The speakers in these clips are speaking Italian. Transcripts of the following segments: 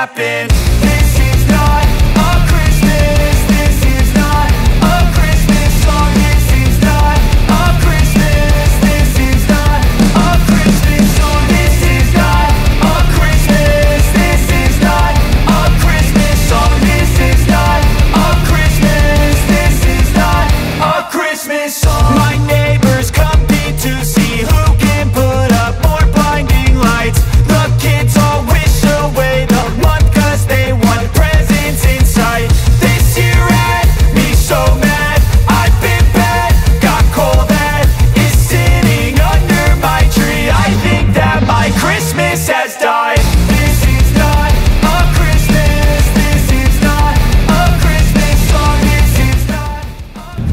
happen.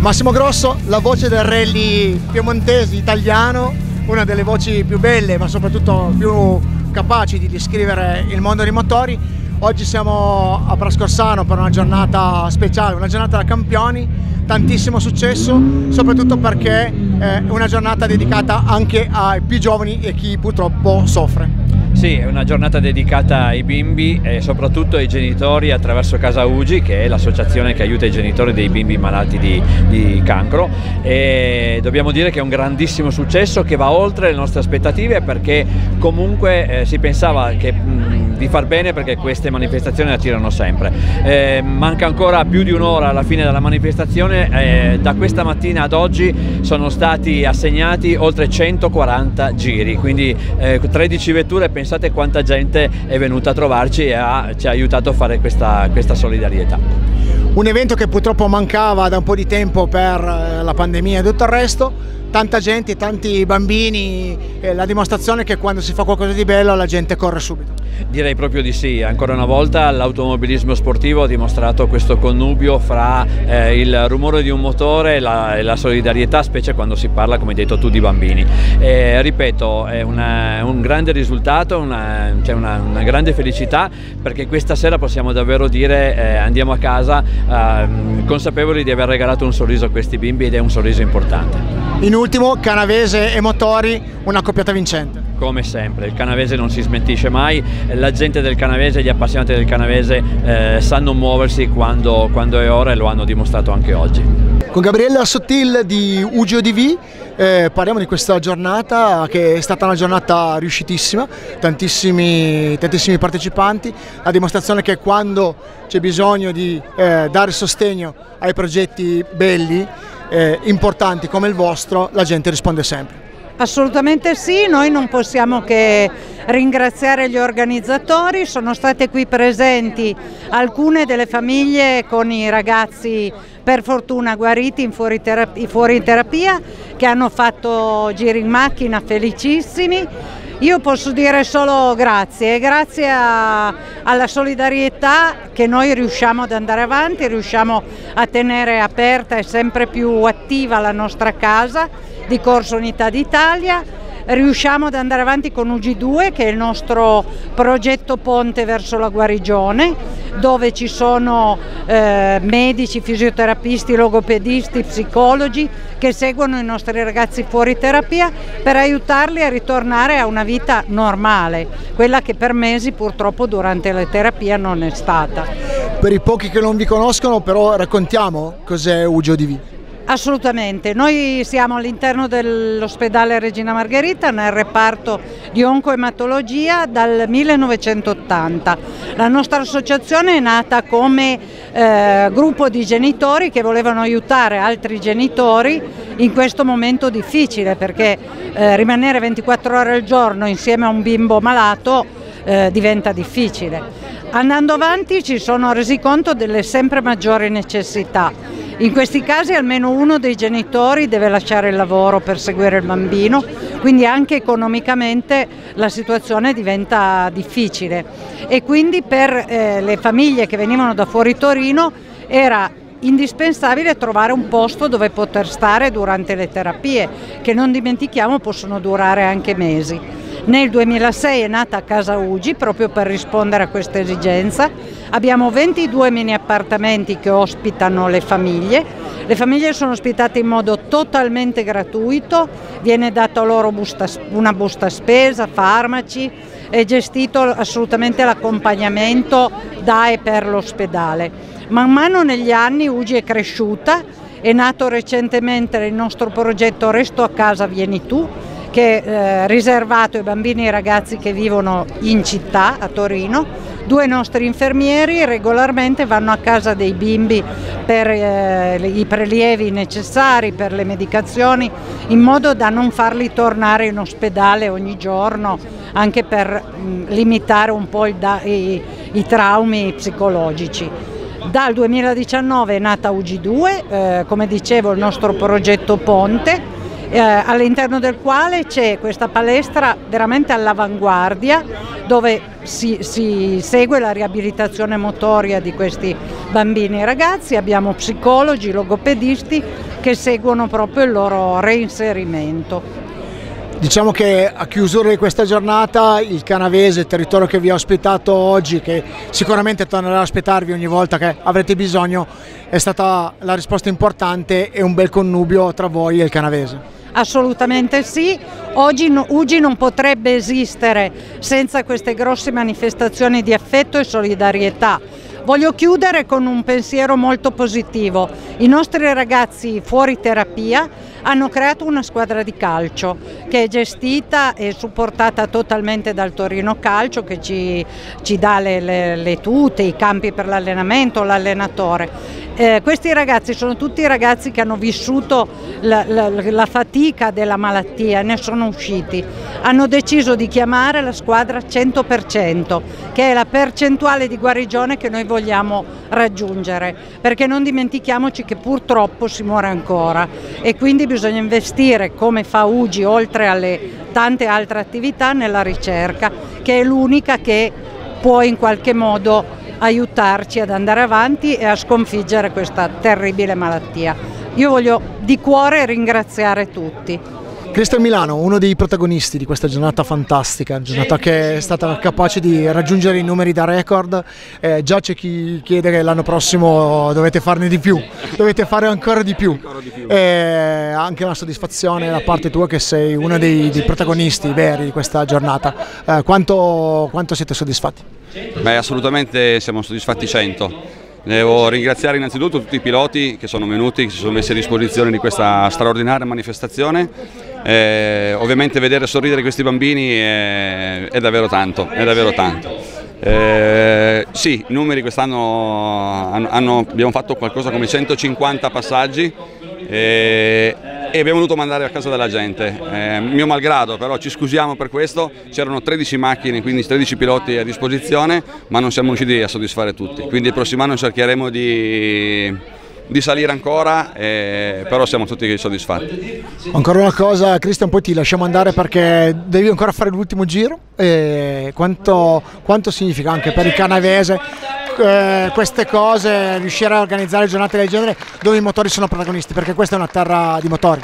Massimo Grosso, la voce del rally piemontese italiano, una delle voci più belle ma soprattutto più capaci di descrivere il mondo dei motori. Oggi siamo a Prascorsano per una giornata speciale, una giornata da campioni, tantissimo successo, soprattutto perché è una giornata dedicata anche ai più giovani e chi purtroppo soffre. Sì, è una giornata dedicata ai bimbi e soprattutto ai genitori attraverso Casa Ugi, che è l'associazione che aiuta i genitori dei bimbi malati di, di cancro. E dobbiamo dire che è un grandissimo successo che va oltre le nostre aspettative perché comunque eh, si pensava che, mh, di far bene perché queste manifestazioni attirano sempre. Eh, manca ancora più di un'ora alla fine della manifestazione, eh, da questa mattina ad oggi sono stati assegnati oltre 140 giri, quindi eh, 13 vetture, pensate quanta gente è venuta a trovarci e ha- ci ha aiutato a fare questa, questa solidarietà. Un evento che purtroppo mancava da un po' di tempo per eh, la pandemia e tutto il resto, tanta gente, tanti bambini, eh, la dimostrazione che quando si fa qualcosa di bello la gente corre subito. Direi proprio di sì, ancora una volta l'automobilismo sportivo ha dimostrato questo connubio fra eh, il rumore di un motore e la, la solidarietà, specie quando si parla, come hai detto tu, di bambini. E, ripeto, è una- un grande risultato, una, c'è una, una grande felicità perché questa sera possiamo davvero dire eh, andiamo a casa ehm, consapevoli di aver regalato un sorriso a questi bimbi ed è un sorriso importante. In ultimo, Canavese e Motori, una coppiata vincente. Come sempre, il canavese non si smentisce mai, la gente del canavese, gli appassionati del canavese eh, sanno muoversi quando, quando è ora e lo hanno dimostrato anche oggi. Con Gabriella Sottil di UGODV eh, parliamo di questa giornata che è stata una giornata riuscitissima, tantissimi, tantissimi partecipanti, la dimostrazione che quando c'è bisogno di eh, dare sostegno ai progetti belli, eh, importanti come il vostro, la gente risponde sempre. Assolutamente sì, noi non possiamo che ringraziare gli organizzatori, sono state qui presenti alcune delle famiglie con i ragazzi per fortuna guariti in fuori, terapia, fuori terapia che hanno fatto giri in macchina felicissimi. Io posso dire solo grazie, grazie a- alla solidarietà che noi riusciamo ad andare avanti, riusciamo a tenere aperta e sempre più attiva la nostra casa di Corso Unità d'Italia. Riusciamo ad andare avanti con UG2 che è il nostro progetto ponte verso la guarigione dove ci sono eh, medici, fisioterapisti, logopedisti, psicologi che seguono i nostri ragazzi fuori terapia per aiutarli a ritornare a una vita normale, quella che per mesi purtroppo durante la terapia non è stata. Per i pochi che non vi conoscono però raccontiamo cos'è UGODV. Assolutamente, noi siamo all'interno dell'ospedale Regina Margherita nel reparto di oncoematologia dal 1980. La nostra associazione è nata come eh, gruppo di genitori che volevano aiutare altri genitori in questo momento difficile perché eh, rimanere 24 ore al giorno insieme a un bimbo malato eh, diventa difficile. Andando avanti ci sono resi conto delle sempre maggiori necessità. In questi casi almeno uno dei genitori deve lasciare il lavoro per seguire il bambino, quindi anche economicamente la situazione diventa difficile e quindi per eh, le famiglie che venivano da fuori Torino era indispensabile trovare un posto dove poter stare durante le terapie, che non dimentichiamo possono durare anche mesi. Nel 2006 è nata Casa Ugi proprio per rispondere a questa esigenza. Abbiamo 22 mini appartamenti che ospitano le famiglie. Le famiglie sono ospitate in modo totalmente gratuito, viene data loro busta, una busta spesa, farmaci, è gestito assolutamente l'accompagnamento da e per l'ospedale. Man mano negli anni Ugi è cresciuta, è nato recentemente il nostro progetto Resto a casa, vieni tu, che è eh, riservato ai bambini e ai ragazzi che vivono in città, a Torino. Due nostri infermieri regolarmente vanno a casa dei bimbi per eh, i prelievi necessari, per le medicazioni, in modo da non farli tornare in ospedale ogni giorno, anche per limitare un po' i, i, i traumi psicologici. Dal 2019 è nata UG2, eh, come dicevo il nostro progetto Ponte, eh, all'interno del quale c'è questa palestra veramente all'avanguardia dove si, si, segue la riabilitazione motoria di questi bambini e ragazzi, abbiamo psicologi, logopedisti che seguono proprio il loro reinserimento. Diciamo che a chiusura di questa giornata il canavese, il territorio che vi ha ospitato oggi, che sicuramente tornerà a ospitarvi ogni volta che avrete bisogno, è stata la risposta importante e un bel connubio tra voi e il canavese. Assolutamente sì, oggi Ugi non potrebbe esistere senza queste grosse manifestazioni di affetto e solidarietà. Voglio chiudere con un pensiero molto positivo. I nostri ragazzi fuori terapia hanno creato una squadra di calcio che è gestita e supportata totalmente dal Torino Calcio che ci, ci dà le, le, le tute, i campi per l'allenamento, l'allenatore. Eh, questi ragazzi sono tutti ragazzi che hanno vissuto la, la, la, fatica della malattia, ne sono usciti. Hanno deciso di chiamare la squadra 100%, che è la percentuale di guarigione che noi vogliamo raggiungere, perché non dimentichiamoci che purtroppo si muore ancora e quindi bisogna investire, come fa Ugi, oltre alle tante altre attività, nella ricerca, che è l'unica che può in qualche modo aiutarci ad andare avanti e a sconfiggere questa terribile malattia. Io voglio di cuore ringraziare tutti. Cristian Milano, uno dei protagonisti di questa giornata fantastica, giornata che è stata capace di raggiungere i numeri da record, eh, già c'è chi chiede che l'anno prossimo dovete farne di più, dovete fare ancora di più, e anche una soddisfazione da parte tua che sei uno dei, dei protagonisti veri di questa giornata, eh, quanto, quanto siete soddisfatti? Beh, assolutamente siamo soddisfatti 100. Devo ringraziare innanzitutto tutti i piloti che sono venuti, che si sono messi a disposizione di questa straordinaria manifestazione. Eh, ovviamente vedere sorridere questi bambini è, è davvero tanto, è davvero tanto. Eh, sì, i numeri quest'anno abbiamo fatto qualcosa come 150 passaggi. Eh, e abbiamo dovuto mandare a casa della gente. Eh, mio malgrado, però ci scusiamo per questo, c'erano 13 macchine, quindi 13 piloti a disposizione, ma non siamo riusciti a soddisfare tutti. Quindi il prossimo anno cercheremo di, di salire ancora, eh, però siamo tutti soddisfatti. Ancora una cosa, Cristian, poi ti lasciamo andare perché devi ancora fare l'ultimo giro. Eh, quanto, quanto significa anche per il canavese eh, queste cose, riuscire a organizzare giornate del genere dove i motori sono protagonisti, perché questa è una terra di motori.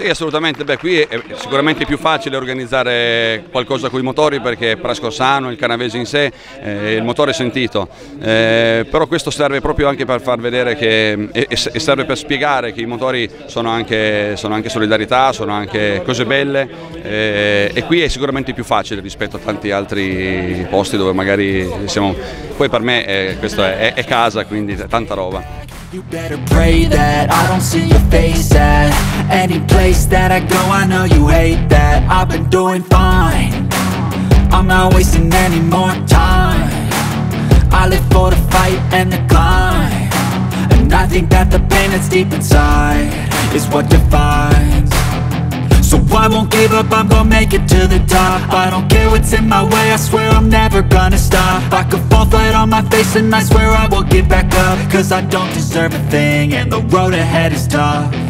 Sì, assolutamente. Beh, qui è sicuramente più facile organizzare qualcosa con i motori perché è Prascorsano, il canavese in sé, eh, il motore è sentito. Eh, però questo serve proprio anche per far vedere che, e, e serve per spiegare che i motori sono anche, sono anche solidarietà, sono anche cose belle eh, e qui è sicuramente più facile rispetto a tanti altri posti dove magari siamo... Poi per me eh, questo è, è casa, quindi tanta roba. You better pray that I don't see your face at Any place that I go, I know you hate that. I've been doing fine. I'm not wasting any more time. I live for the fight and the climb. And I think that the pain that's deep inside Is what defines. So I won't give up, I'm gonna make it to the top. I don't care what's in my way, I swear I'm never gonna stop. I could fall flat on my face and I swear I will get back up. Cause I don't deserve a thing and the road ahead is tough